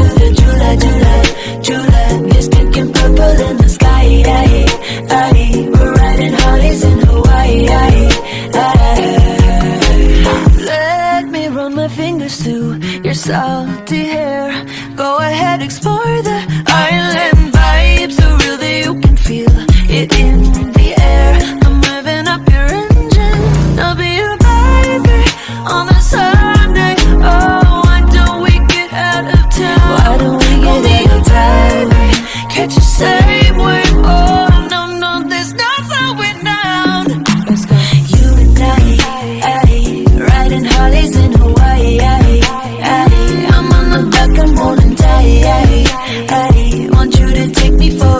to the July, July, July. Mystic and purple in the sky. Aye, aye. We're riding Harleys in Hawaii. Aye, aye. Let me run my fingers through your salty hair. Go ahead, explore the island. riding Harleys in Hawaii. I'm on the duck, I'm rolling tight. Want you to take me for